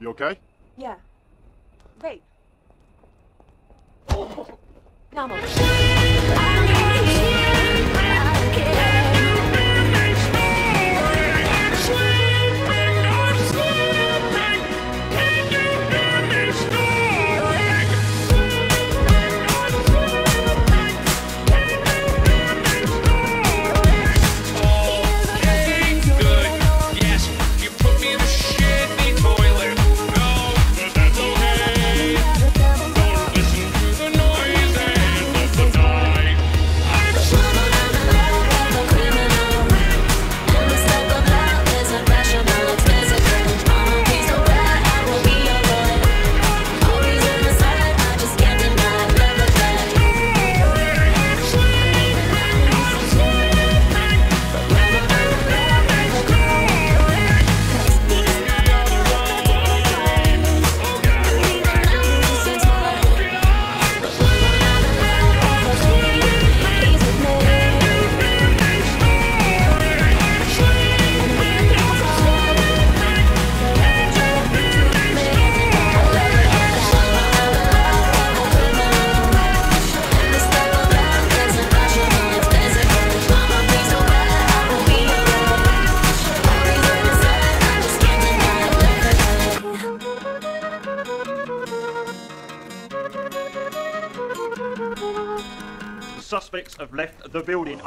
You okay? Yeah. Wait. Vamos. suspects have left the building.